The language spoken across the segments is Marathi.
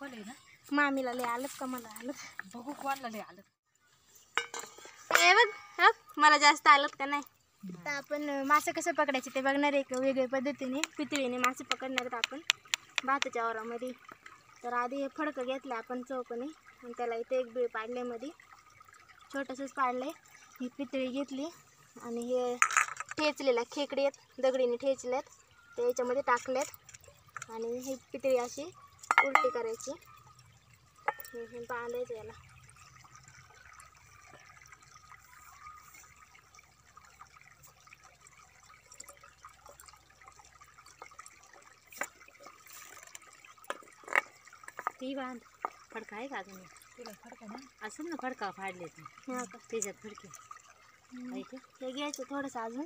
ना? मामीला लय आलंच का मला आलं बघू कोणला लय आलं हे बघ हं, मला जास्त आलं का नाही? तर आपण अं, मासे कसं पकडायचे ते बघणार आहे वेगळ्या पद्धतीने. पितळीने मासे पकडणार आहेत आपण. भाताच्या वावरामध्ये. तर आधी हे फडकं घेतलं आपण चौकने. आणि त्याला इथे एक बीळ पाडले मध्ये छोटंसंच पाडलं ही पितळी घेतली. आणि हे ठेचलेल्या खेकडे आहेत. दगडीने ठेचल्यात ते याच्यामध्ये टाकल्यात आणि ही पितळी अशी उलटी करायची बांधायचं याला ती बाँध फडका आहे का अजून तुला फडका ना? असेल ना फडका फाडले ते हा। का त्याच्यात फडके। आहे का हे घ्यायचं थोडंसं अजून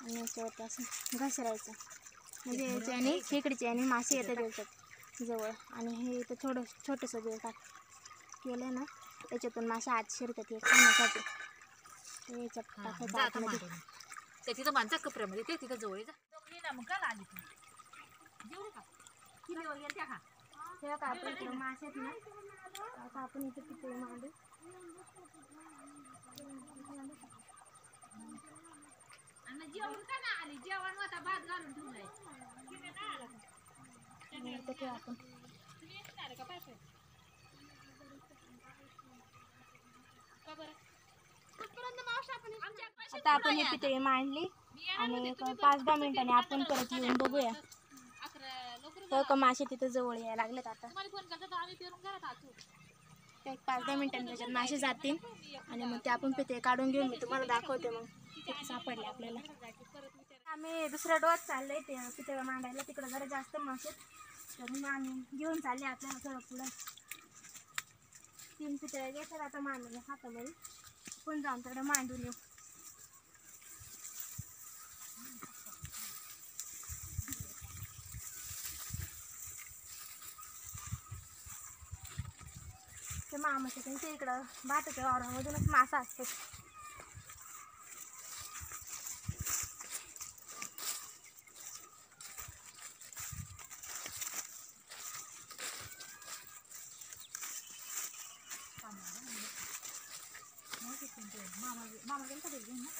आणि याच्यावरती असं घसरायचं म्हणजे याच्याने खेकडीचे आणि मासे येतात याच्यात जवळ. आणि हे इथं थोडं छोटंसं बिळ टाक केलं ना त्याच्यातून मासे आत शिरतात हे खाण्यासाठी. तर याच्यात टाकायचं जा आता आतमध्ये. त्या तिथं माणसा कपड्यामध्ये. ते तिथं जवळ. जा. जमली ना मग काल आली तू जेवढे का? किती वगैरे त्या का तेव्हा का आपण इकडं मासे आहेत ना आता आपण इथे पितळी मांडू. आणि जेवण का ना आली? जेवण होता भात घालून ठेवलाय. आपण आता आपण ही पितळी मांडली आणि पाच दहा मिनिटांनी आपण परत येऊन बघूया. अकरा का मासे तिथं जवळ यायला लागलेत आता. एक पाच दहा मिनिटांनी त्याच्यात मासे जातील आणि मग ते आपण पिते काढून घेऊन मी तुम्हाला दाखवते मग. सापडले आपल्याला. आम्ही दुसरा डोस चाललंय ते तिथे मांडायला. तिकडं जरा जास्त मासे तर मग आम्ही घेऊन चालले आपल्याला थोडं पुढं. तीन पितळे घेतात आता मांडले हातामध्ये पण जाऊन तिकडे मांडून येऊ. ते मामाच्या त्यांच्या इकडं भाताच्या वावरामधूनच मासा असतो मामा गेलं का ते घेऊन ना?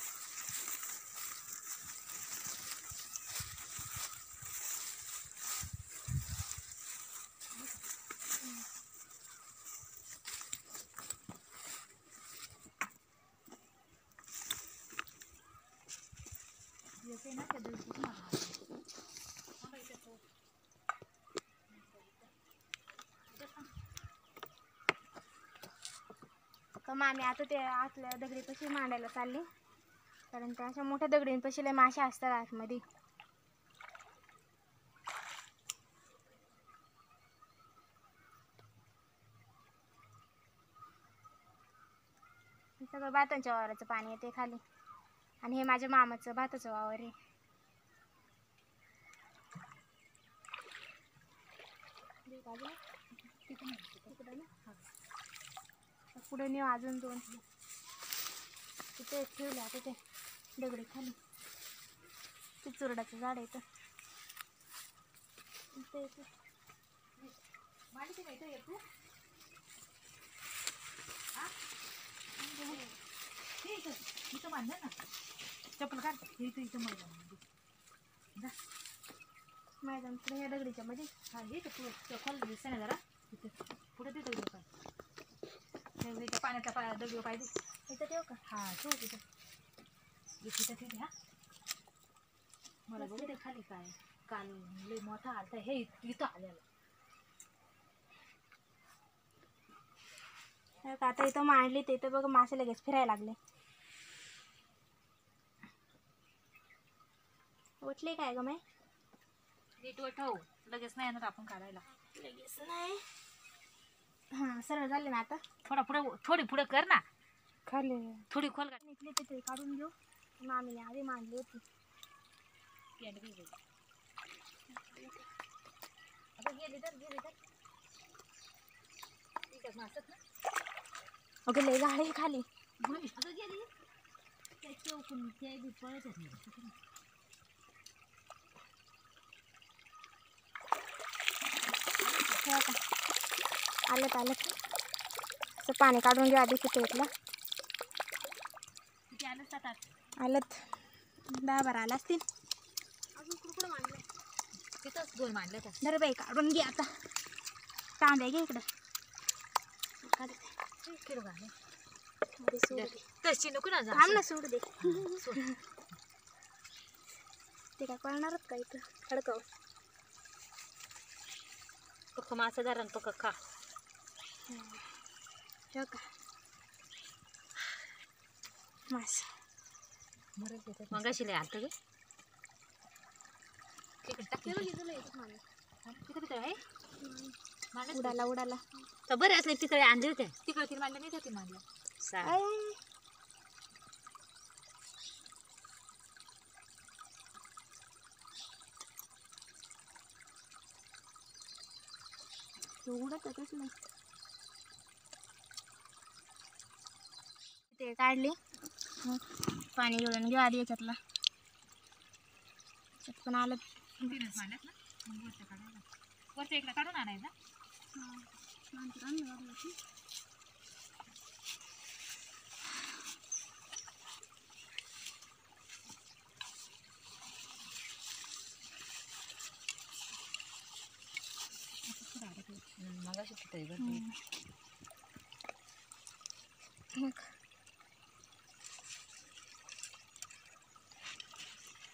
येते ना त्या दिवशी मामी आता ते आतल्या दगडीपाशी मांडायला चालली. कारण त्या अशा मोठ्या दगडींपाशी लय मासे असतात आतमध्ये. सगळं भातांच्या वावराचं पाणी येते खाली. आणि हे माझ्या मामाचं भाताचं वावर आहे बाजूला? तिकडं ना? तर पुढे नेऊ अजून दोन. तिथे ठेवले आता ते दगडी खाली. ते चुरडाचं झाड आहे तर इथं बांधलं ना चप्पल काढ. इथं इथं मैदान जा. मैदान पुढे ह्या दगडीच्या मध्ये. हा हे खोल दिसतं ना जरा इथं पुढे ते दगड पाय. इथं पाण्यातला पाय दगड दे. इथं ठेव का? हा ठेव तिथं. तिथं ठेव हा. मला बघू दे खाली काय काल लय मोठा आलता हे इथं आलेला. का आता इथं मांडली ते इथं बघ मासे लगेच फिरायला लागले. उठले काय ग माय नीट ठेव लगेच नाही येणार आपण काढायला. लगेच नाही. हां सरळ झाले ना आता. थोडा पुढे थोडी पुढे कर ना. खाली. थोडी खोल निघली तिथे काढून घेऊ. मामीने आधी मांडली होती. पेंड बी गेली. अगं गेली तर गेली तर. त्याच्यात मासत ना. अगं लय गाडी खाली. गेली. त्या चौकून त्या बी पळत का? आलत आलत असं पाणी काढून घेऊ आधी किती आलं सात आठ. आलत. दहा बारा आला असतील. अजून कुरकुड मांडलं. तिथंच दोन मांडले तर. बरं बाई काढून घे आता. तांब्या घे इकडं. किलो घाले. तशी नको ना थांब ना सोड दे. ते काय कळणारच का इथं? खडकाव पक्क मासा धरा पक्क खा. का? मास. मग अशी लय आलतं ग. उडाला उडाला. तर बरे असले तिकडे आणले होते. तिकडे ती मांडलं नाही ती मांडलं? सा आय. तो उडतच नाही. ते काढली. पाणी घेऊन घेऊ आधी याच्यातला. याच्यात पण आलं. तीनच मांडल्यात ना मग वरचं काढायला वरचं इकडे काढून आणायचं मग अशी तिथे भरली मग?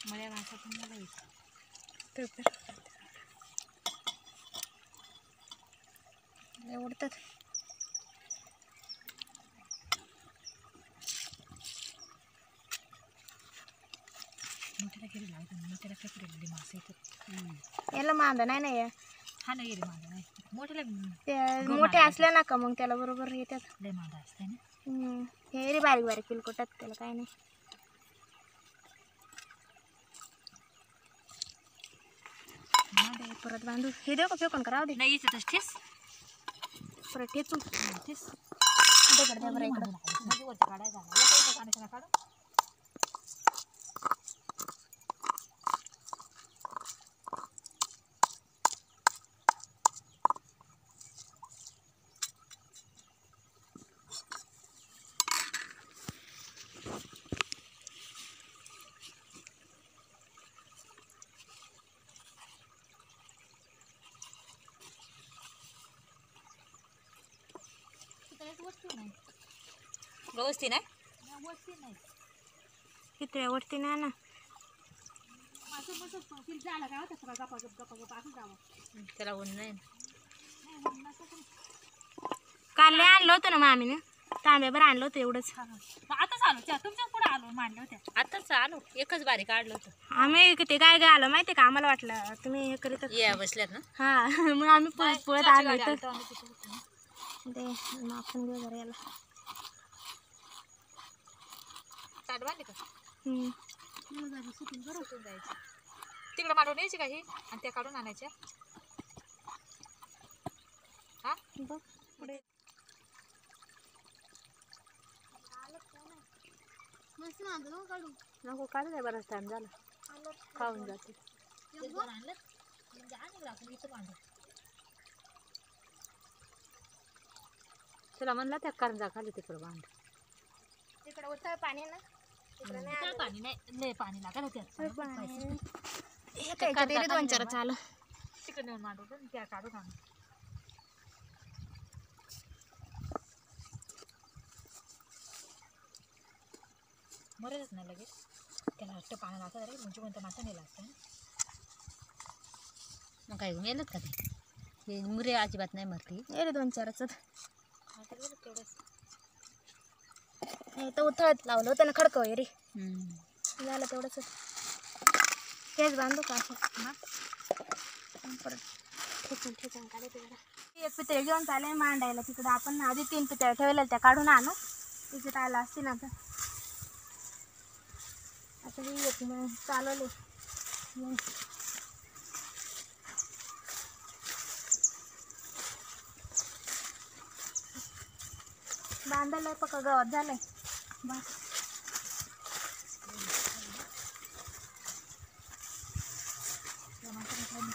मळ्या मासा पण मला येत उडतात. मोठ्याला लावतो मोठ्याला कपडे मासे येतात. याला मांदा नाही ना या? नाही गेली मांदा नाही. मोठ्याला ते गो मोठे मांदा. असले ना का मग त्याला बरोबर येतात. लय मांदा असते ना. हम्म. हे रे बारीक बारीक किलकोटात त्याला काय नाही. परत बांधू. हे देऊ का फेकून करा दे. नाही येतच ठेस. परत ठेचू ठेस. बरं इकडं. काढायचं व्यवस्थित नाही किती वरती ना ना. त्याला ऊन नाही. काल लय आणलं होतं ना मामीनं तांब्याभर आणलं होतं एवढंच. आताच आलो त्या तुमच्यापुढे आलो मांडलं होत्या. आताच आणू एकच बारी काढलं होतं. आम्ही किती काय काय आलं माहिती का? आम्हाला वाटलं तुम्ही हे करीत या बसल्यात ना. हा. मग आम्ही पळत पळत आलो ते मग आपण घेऊ जरा याला ताट बांधली का. सुटून जायची तिकडे मांडून यायची का ही आणि त्या काढून आणायच्या हा बघ पुढे नको काढू द्या बराच टाइम झाला खाऊन जाते एक दोन आणलं म्हणजे आणलं आपण इथं मांडू तुला म्हणला त्या करंजा खाली तिकडं बांध. तिकडे पाणी ना. तिकडे नाही पाणी नाही लय पाणी पाणी. हे काय रे दोन चार चाल. तिकडे नेऊन मांडू पण त्या काढून आणू. मरतच नाही लगेच. त्याला हट्ट पाणी लागतं रे म्हणजे कोणत्या मासा नाही लागतं मग काय मेलत का ते? हे मुरे अजिबात नाही मरती. हे रे दोन चारच बरं तेवढंच हे तर उथळत लावलं होतं ना खडकं हे रे झालं तेवढंच. तेच बांधू का? असं हा परत ठेचून ठेचून एक पितळे घेऊन चालेल मांडायला तिकडं. आपण आधी तीन पितळे ठेवलेल्या त्या काढून आणू. तिथे आला असतील आता. आता चालवले. कांदा लय पक्का गवत झालंय. बस.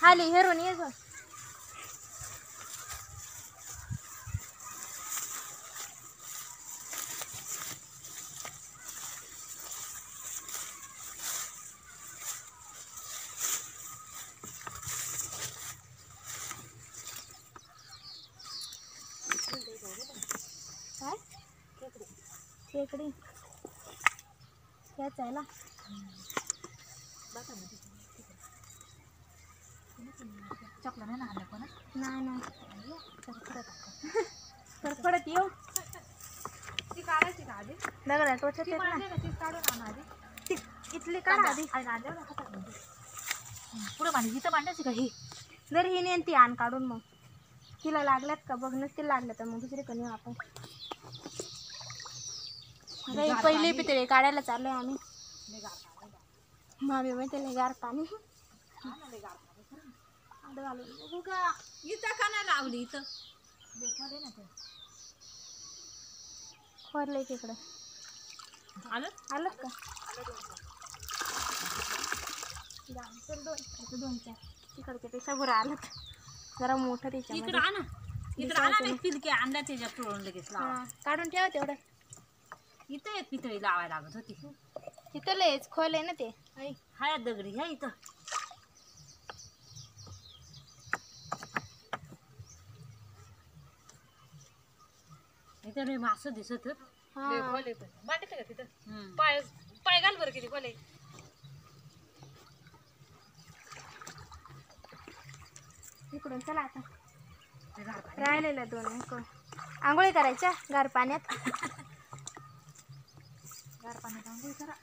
खाली हेरून ये खेकडी याच आहे ना. चपला नाही ना नाही नाही. येऊ. ती काढायची का आधी? दगडात टोचत ती येत ना. मारली का ती काढून आणा आधी. ती इथली काढ आधी. हं, पुढं मांडी इथं मांडायची का ही? जर ही नेन ती आण काढून मग. तिला लागल्यात का? बघ नसतील लागलं तर मग दुसरी कधी आपण. आता ही पहिली पितळी काढायला चाललोय आम्ही. मामी माहिती लय गार पाणी. इथं का नाही लावली इथं? तिकडं. आलं? आलं का? दोन इथं दोन चार तिकडच्या पेक्षा बरं आलं जरा मोठं इकडं त्याच्यामध्ये आणा इकडं आणा नाही. पिलके आणल्या त्याच्या पिळून लगेच लावा. काढून ठेवा तेवढं. इथं एक पितळी लावायला लागत होती. तिथं लयच खोल आहे ना ते. ऐ, हाय दगडी ह्या इथं. इथं लय मासं दिसत हा. खोले पण. मांडते का तिथं? हम्म. पाय पाय घाल बरं किती खोले इकडून चला आता. ते गार पाणी. राहिलेलं दोन इकडून आंघोळी करायच्या गार पाण्यात. गार पाण्यात आंघोळ करा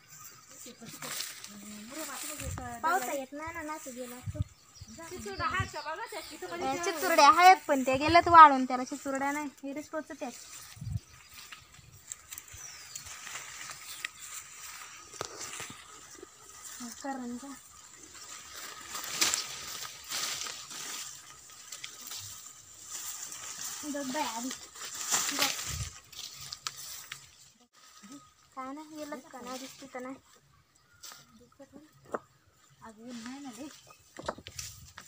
पावसा येत नाही ना नाच गेला का त्या चिचुरड्या आहेत पण त्या गेल्यात वाळून त्याला चिचुरड्या नाही हिरीच आहेत करंजा गप्प आहे आधी. काय नाही गेलं का नाही दिसती तर नाही. आज ऊन नाही ना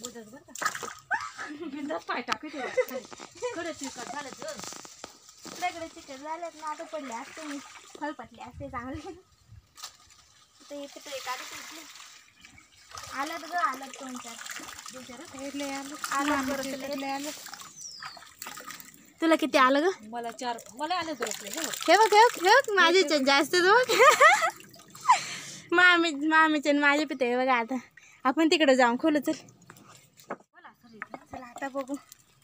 उद्याच बरं का बिंदास पाय टाकू ते खरं चिकट झालं तर सगळे चिकट झालेत ना आता पडले असते मी फलपटले असते चांगले आता हे पितळे काढत इथले आलं ग आलं दोन चार. आलं. बरं तुला किती आलं ग? मला चार मला आले हो. हे बघ हे बघ हे बघ माझे चे- जास्त बघ मामी मामीचे माझे पिते हे बघा आता. आपण तिकडे जाऊन खोल चल. चला आता बघू.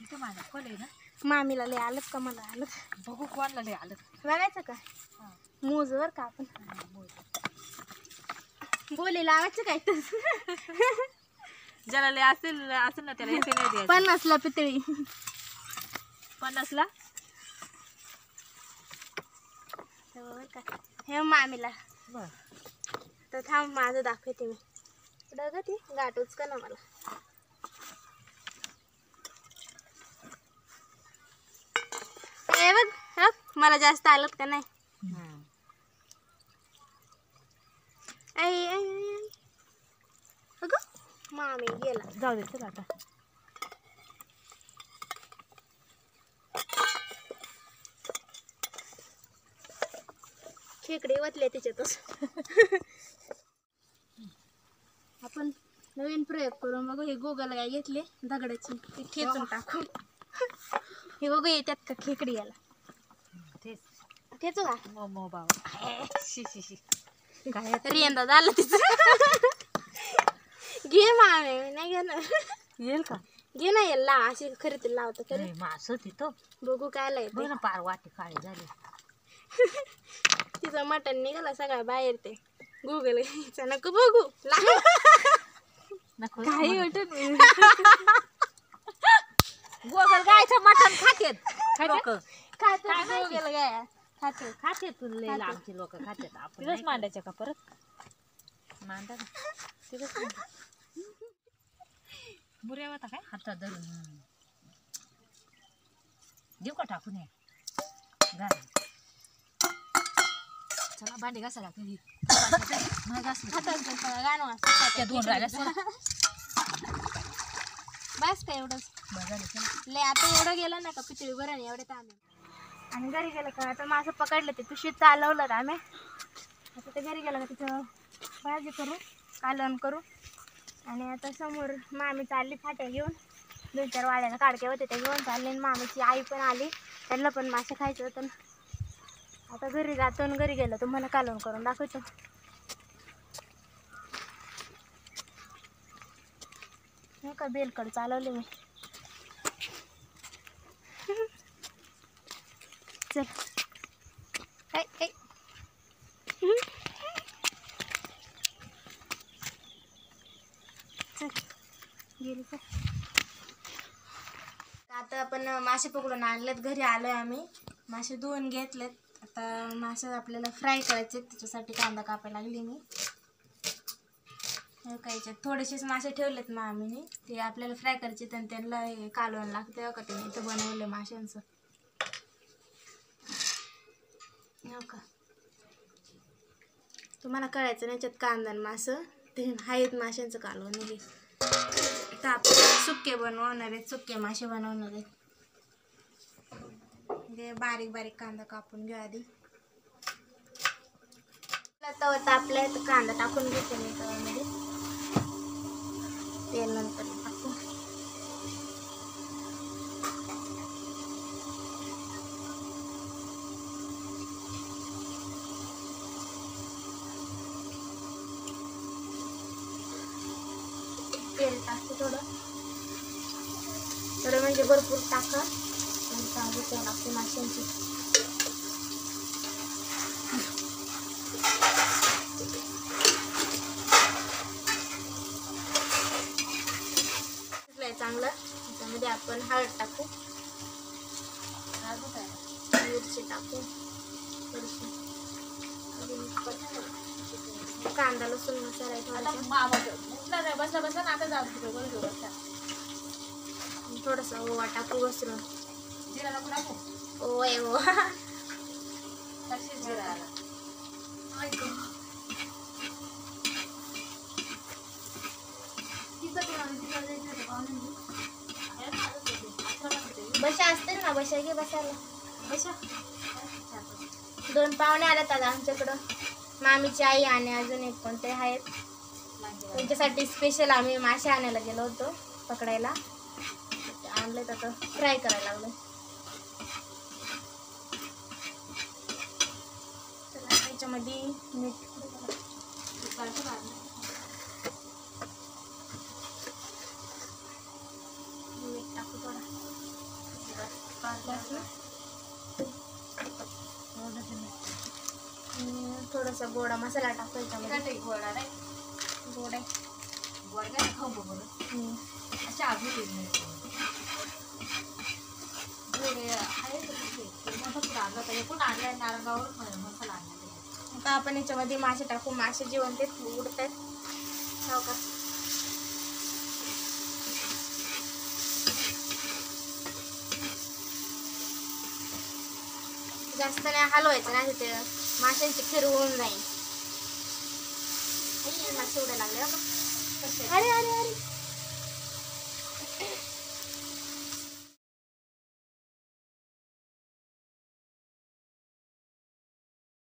इथं माझ्या खोल आहे ना? मामीला लय आलं का मला आलं बघू कोणला लय आलं बघायचं का. मोज वर का आपण. बोल. लावायचं काय? तर ज्याला लय असेल असेल ना त्याला पन्नासला पितळी. पन्नासला हे बघ हे मामीला. तर थांब माझं दाखवते मी. ग ती? गाठोच का ना मला. हे बघ हे बघ, मला जास्त आलं का नाही? ऐ, ऐ. अगं मामी गेला. जाऊ दे चल आता. खेकडे वतले त्याच्यातच. आपण नवीन प्रयोग करून बघू हे गोगल गाय घेतले दगडाची. ती खेचून टाकू. हे बघू येतात का खेकडी याला? खेचू का? मो मो बाबा. शी शी शी. काय तरी यंदा झालं तिचं. घे मामे नाही घेणार. येईल का? घे ना याला लाव. अशी खरी तर लावतो खरी. मासं तिथं. बघू काय बघ येते ना पार वाटी काळी झाली. तिचं मटण निघाला सगळं बाहेर ते. गुगल घ्यायचं. नको बघू. नको काही वाटत गोगल गायचं मटण खातेत लोक. खात गुगल गाया खाते. खातेत लय लांबची लोक खातेत आपण तिथंच नाही मांडायच्या का परत? खात. मांडा ना. तिथंच मांडा. मुऱ्या होता काय? हातात धरून. देऊ का टाकून घाल. चला भांडी घासायला लागते गाणं वाजतं. त्या दोन राहिल्या सोडा. बस का एवढंच. लय आता एवढं गेलं ना का पितळी बरं नाही एवढे तांबे आणि घरी गेलं का आता मासं पकडलं ते पिशवीत चालवलं आम्ही आता ते घरी गेलं का तिथं भाजी करू कालवण करू आणि आता समोर मामी चालली फाट्या घेऊन दोन चार वाड्याला काडके होते ते घेऊन चालले आणि मामाची आई पण आली त्यांना पण मासे खायचं होतं आता घरी जातो आणि घरी गेलो तुम्हाला कालवण करून दाखवतो. नाही का बेलकड चालवले मी. चल. ऐ, ऐ. चल गेली चल आता आपण मासे पकडून आणलेत घरी आलोय आम्ही. मासे धुवून घेतलेत. आता मासे आपल्याला फ्राय करायचे त्याच्यासाठी कांदा कापायला लागली मी. कायचे याच्यात? थोडेसेच मासे ठेवलेत मामीने ते आपल्याला फ्राय करायचे आणि त्यांना हे कालवण लागते का ते इथं बनवलं माशांचं. हो का तुम्हाला कळायचं नाही याच्यात कांदा आणि मासं? ते आहेत माशांचं कालवण. हे. तर आपण सुके बनवणार आहेत. सुके मासे बनवणार आहेत. म्हणजे बारीक बारीक कांदा कापून घेऊ आधी. तवा तापलाय तर कांदा टाकून घेते मी तव्यामध्ये. तेल नंतर टाकू. तेल टाकते थोडं. थोडं म्हणजे भरपूर टाका. चांगली तेल लागते माशांची. चांगलं. त्याच्यामध्ये आपण हळद टाकू. मिरची टाकू. कांदा लसूण मसाला बसला बसला ना. आता जाऊ थोडासा ओवा टाकू घसरून. जिरा नको टाकू ओय ओ जिरा आला. होते. बशा असते ना बशा. घे बसायला. बशा. दोन पाहुणे आलेत आता आमच्याकडं. मामीची आई आणि अजून एक कोणते आहेत. त्यांच्यासाठी स्पेशल आम्ही मासे आणायला गेलो होतो पकडायला. ते आणलेत आता. फ्राय करायला लागलो चला, त्याच्यामध्ये मीठ. मीठ टाकू थोडा थोडासा गोडा मसाला टाकू याच्यामध्ये गोडा नाही. गोड आहे गोड काय खाऊ बघू ना. हम्म. अशा आधी. गोडे आहे कोण आणलंय म- मसाला आणला त्याच्यात. आता आपण याच्यामध्ये मासे टाकू. मासे जेवण ते उडत आहेत हो का? जास्त नाही हलवायचं नाही ते. माशांची खीर होऊन जाईल. मासे उडायला लागले हो का? अरे अरे अरे.